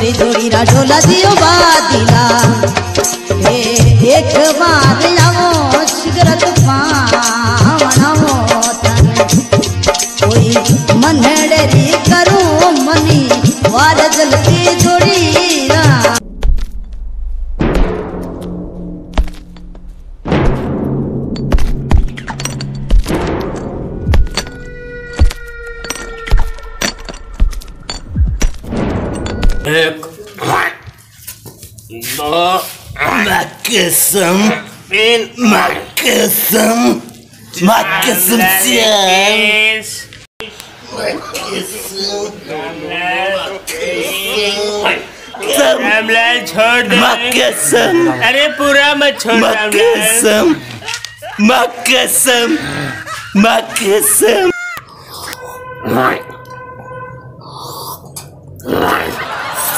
ধরে ধরিরা ঢোলা দিও বা দিলা दो Makasam, तीन makasam, makasam siang. रामलाल छोड़ दे Makasam, अरे पूरा मत छोड़ Ramlal makasam, makasam,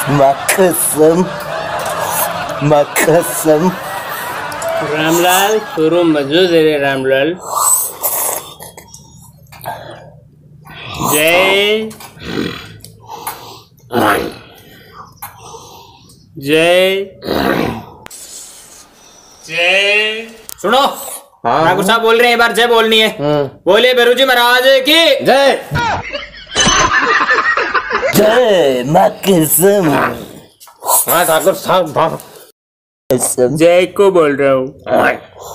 makasam. Makasam. Ramlal शुरू मजो रे रामलाल। जय जय जय। सुनो ठाकुर साहब बोल रहे हैं एक बार जय बोलनी है। बोलिए बेरूजी महाराज की जय। जय makasam. हाँ ठाकुर साहब जय को बोल रहा हूँ।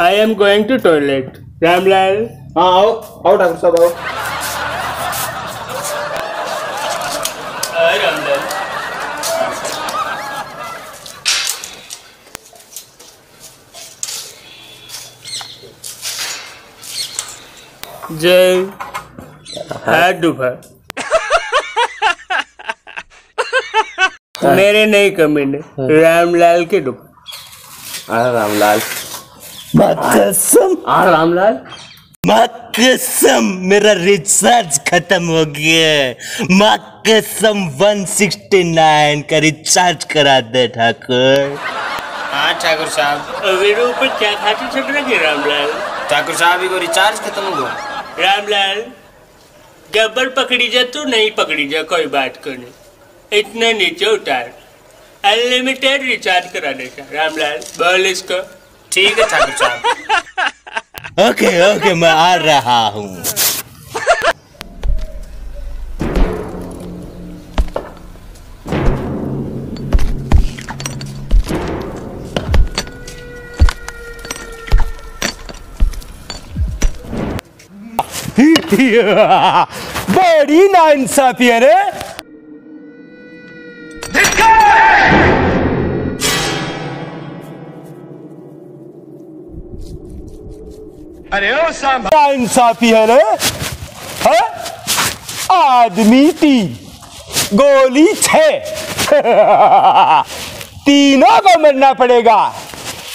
I am going to toilet Ramlal हाँ आओ। आओ ठाकुर साहब आओ। जय हाथ दुखा मेरे नहीं कमीने रामलाल के दुखा। अरे रामलाल। Makasam. हाँ रामलाल। माकसम मेरा रिचार्ज खत्म हो गया है। माकसम 169 का रिचार्ज करा दे ठाकुर। हाँ ठाकुर साहब। मेरे ऊपर क्या खाते चल रहे रामलाल? ठाकुर साहब ही को रिचार्ज खत्म हुआ? रामलाल गब्बर पकड़ी जा तू नहीं पकड़ी जा कोई बात करने इतना नीचे उतार। अनलिमिटेड रिचार्ज करा देगा रामलाल, बोल इसको। ठीक है, ठाकुर साहब। ओके ओके मैं आ रहा हूँ। बड़ी नाइंसाफी है इंसाफी है रे? आदमी तीन, गोली छह। तीनों को मरना पड़ेगा।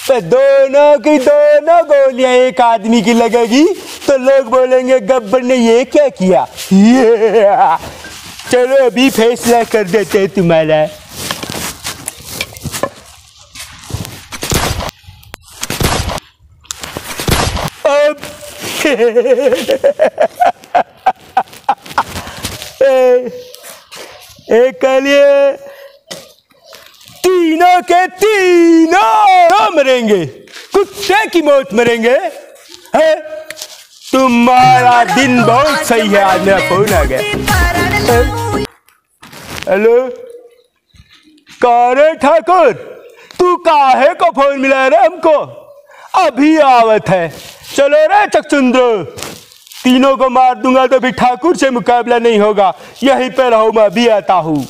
तो दोनों की दोनों गोलियाँ एक आदमी की लगेगी। तो लोग बोलेंगे, गब्बर ने ये क्या किया? ये चलो अभी फैसला कर देते तुम्हारा अब एक लिए, तीनों के तीनों मरेंगे? कुत्ते की मौत मरेंगे? है? तुम्हारा दिन बहुत सही है, आज मेरा फ़ोन आ गया। हेलो? है ठाकुर, तू काहे को फ़ोन मिला रे हमको? अभी आवत है। चलो रे चकचुंद्र। तीनों को मार दूँगा तो भी ठाकुर से मुकाबला नहीं होगा। यहीं पे रहो मैं अभी आता हूँ।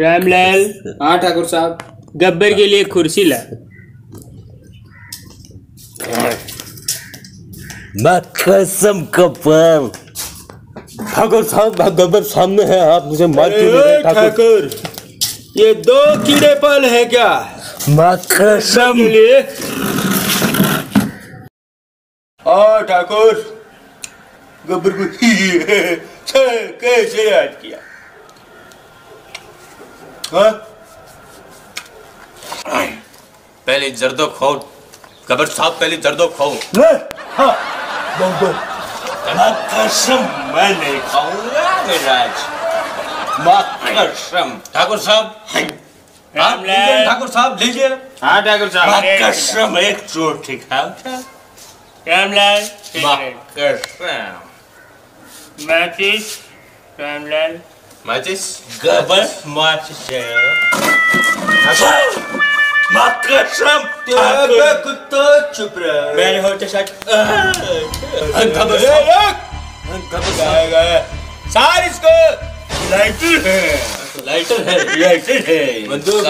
रामलाल। हाँ ठाकुर साहब। गब्बर के लिए कुर्सी ला। मैं कसम कपर ठाकुर साहब गब्बर सामने है आप मुझे मार क्यों नहीं रहे ठाकुर? ये दो कीड़े पल है क्या? कसम के लिए? और ठाकुर गब्बर को छे, कैसे याद किया। हाँ? पहले जर्दो खोट गबर साहब पहले जर्दो खाओ ले हाँ बहु कसम मैं नहीं खाऊँगा मिराज माँ कसम ठाकुर साहब आप लीजिए, ठाकुर साहब लीजिए हाँ ठाकुर साहब माँ कसम एक चोट था रामलाल माँ कसम माचिस रामलाल माचिस गबर माचिस माँ कसम कुत्ता चुप रहा मैंने होते सार इसको लाइटर है लाइटर है लाइटर है बंदूक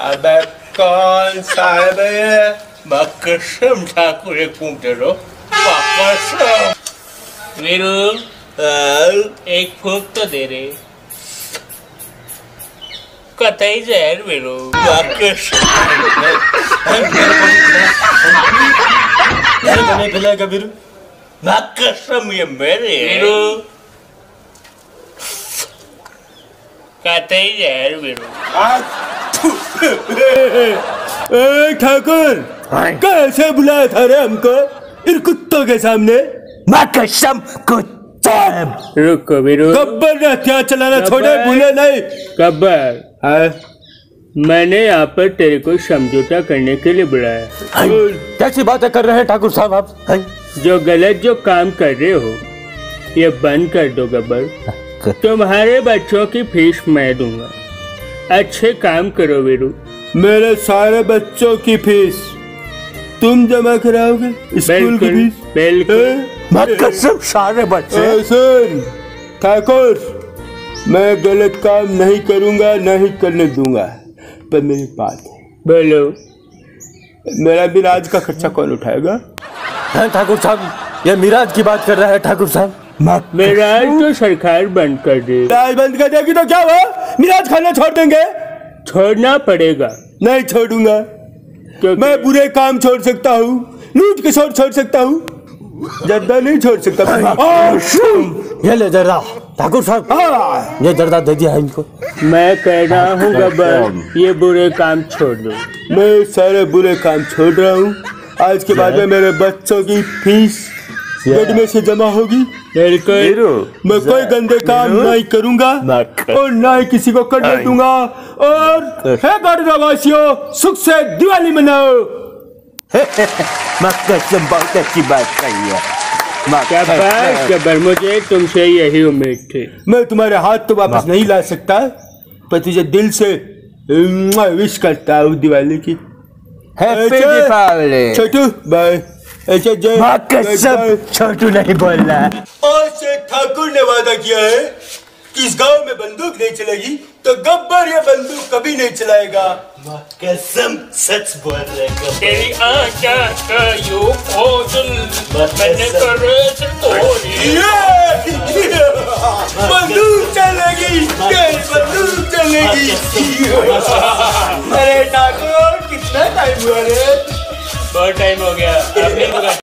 अबे कौन सा है भैया माँ ठाकुर एक पूछते रहो माँ कसम वीरू एक फूक तो दे रे मेरे वीरू कतई जहर ठाकुर कैसे बुलाया था रे हमको इन कुत्तों के सामने माँ कसम कुत्ता रुको वीरू गब्बर ने हथियार चलाना छोड़े गब्बर। भूले नहीं कब्बर हाँ मैंने यहाँ पर तेरे को समझौता करने के लिए बुलाया। कैसी बातें कर रहे हैं ठाकुर साहब आप? हाँ? जो गलत जो काम कर रहे हो ये बंद कर दो गब्बर। तुम्हारे बच्चों की फ़ीस मैं दूँगा। अच्छे काम करो वीरू। मेरे सारे बच्चों की फ़ीस। तुम जमा कराओगे स्कूल की फ़ीस? बिल्कुल। कसम सारे बच्चे। ठाकुर। मैं गलत काम नहीं करूँगा नहीं करने दूँगा। पर मेरी बात है। बोलो। मेरा मिराज का खर्चा कौन उठाएगा? हाँ ठाकुर साहब ये मिराज की बात कर रहा है ठाकुर साहब। मेरा तो सरकार बंद कर दे। राज बंद कर देगी तो क्या हुआ? मिराज खाना छोड़ देंगे। छोड़ना पड़ेगा। नहीं छोड़ूँगा। मैं बुरे काम छोड़ सकता हूँ लूट के छोड़ छोड़ सकता हूँ। जर्दा नहीं छोड़ सकता। ये ले जर्दा ठाकुर साहब। ये जर्दा दे दिया है इनको। मैं कह रहा हूँ गब्बर ये बुरे काम छोड़ दो। मैं सारे बुरे काम छोड़ रहा हूँ। आज के बाद में मेरे बच्चों की फ़ीस में से जमा होगी। बिल्कुल मैं कोई गंदे काम नहीं करूँगा और ना ही किसी को करने दूँगा। और हे सुख से दिवाली मनाओ। बहुत अच्छी बात कही है मुझे तुमसे यही उम्मीद थी मैं तुम्हारे हाथ तो वापस नहीं ला सकता पर तुझे दिल से विश करता हूँ दिवाली की। हैप्पी। छोटू बाय ऐसे जय छोटू नहीं बोल रहा है से ठाकुर ने वादा किया है कि इस गाँव में बंदूक नहीं चलेगी तो गब्बर ये बंदूक कभी नहीं चलाएगा। कसम सच बोल रहे तेरी आशा का यो ओजल मैंने करे तोरी ये! बंदूक चलेगी ये बंदूक चलेगी। अरे ठाकुर कितना टाइम हुआ रे? बहुत टाइम हो गया। अब नहीं होगा।